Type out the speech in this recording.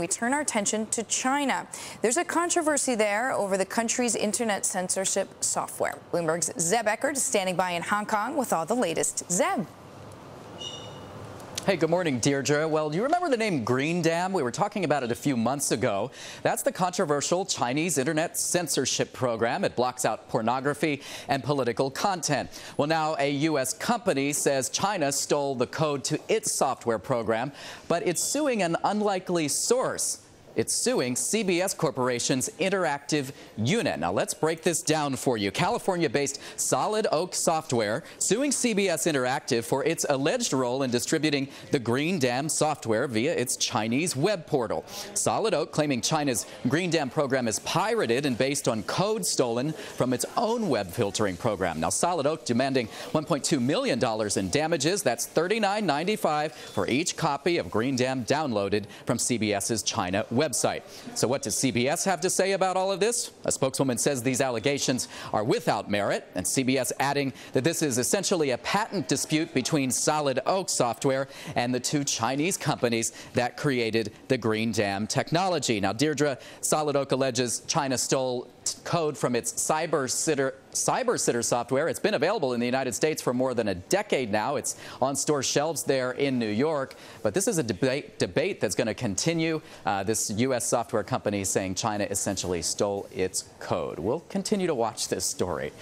We turn our attention to China. There's a controversy there over the country's internet censorship software. Bloomberg's Zeb Eckert is standing by in Hong Kong with all the latest. Zeb. Hey, good morning, Deirdre. Well, do you remember the name Green Dam? We were talking about it a few months ago. That's the controversial Chinese internet censorship program. It blocks out pornography and political content. Well, now a U.S. company says China stole the code to its software program, but it's suing an unlikely source. It's suing CBS Corporation's Interactive Unit. Now, let's break this down for you. California based Solid Oak Software suing CBS Interactive for its alleged role in distributing the Green Dam software via its Chinese web portal. Solid Oak claiming China's Green Dam program is pirated and based on code stolen from its own web filtering program. Now, Solid Oak demanding $1.2 million in damages. That's $39.95 for each copy of Green Dam downloaded from CBS's China web website. So what does CBS have to say about all of this? A spokeswoman says these allegations are without merit, and CBS adding that this is essentially a patent dispute between Solid Oak Software and the two Chinese companies that created the Green Dam technology. Now, Deirdre, Solid Oak alleges China stole code from its CyberSitter, CyberSitter software. It's been available in the United States for more than a decade now. It's on store shelves there in New York. But this is a debate, debate that's going to continue. Uh, this U.S. software company saying China essentially stole its code. We'll continue to watch this story.